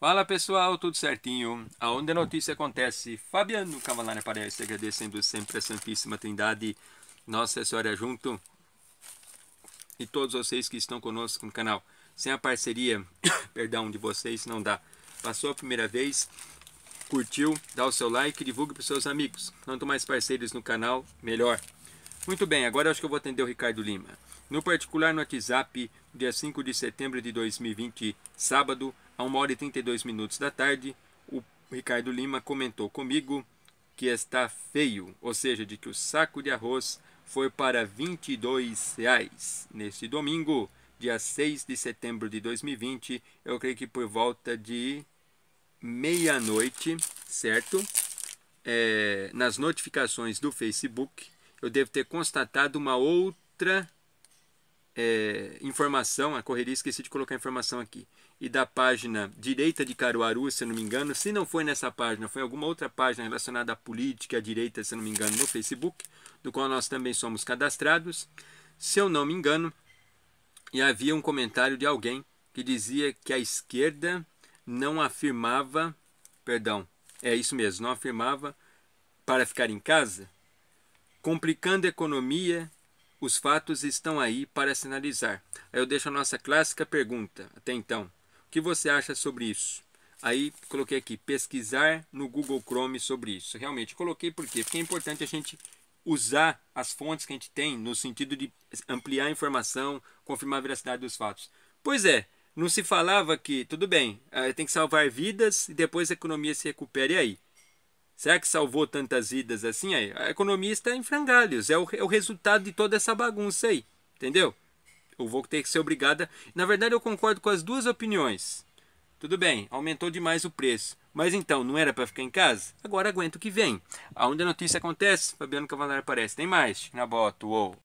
Fala pessoal, tudo certinho? Aonde a notícia acontece, Fabiano Cavalari aparece, agradecendo sempre a Santíssima Trindade, Nossa Senhora junto e todos vocês que estão conosco no canal. Sem a parceria, perdão, de vocês não dá. Passou a primeira vez, curtiu, dá o seu like, divulgue para os seus amigos. Quanto mais parceiros no canal, melhor. Muito bem, agora acho que eu vou atender o Ricardo Lima. No particular no WhatsApp, dia 5 de setembro de 2020, sábado, a 1 hora e 32 minutos da tarde, o Ricardo Lima comentou comigo que está feio, ou seja, de que o saco de arroz foi para 22 reais. Neste domingo, dia 6 de setembro de 2020, eu creio que por volta de meia-noite, certo? É, nas notificações do Facebook, eu devo ter constatado uma outra é, informação, a correria esqueci de colocar a informação aqui, e da página direita de Caruaru, se não me engano, se não foi nessa página, foi alguma outra página relacionada à política, à direita, se não me engano, no Facebook, do qual nós também somos cadastrados, se eu não me engano, e havia um comentário de alguém que dizia que a esquerda não afirmava, perdão, é isso mesmo, não afirmava para ficar em casa, complicando a economia os fatos estão aí para se analisar. Aí eu deixo a nossa clássica pergunta, até então. O que você acha sobre isso? Aí coloquei aqui, pesquisar no Google Chrome sobre isso. Realmente, coloquei por quê? Porque é importante a gente usar as fontes que a gente tem no sentido de ampliar a informação, confirmar a veracidade dos fatos. Pois é, não se falava que, tudo bem, eh, tem que salvar vidas e depois a economia se recupere aí. Será que salvou tantas vidas assim? Aí? A economia está em frangalhos. É o, é o resultado de toda essa bagunça aí. Entendeu? Eu vou ter que ser obrigada. Na verdade, eu concordo com as duas opiniões. Tudo bem, aumentou demais o preço. Mas então, não era para ficar em casa? Agora aguenta o que vem. Aonde a notícia acontece, Fabiano Cavaleiro aparece. Tem mais na bota, uou.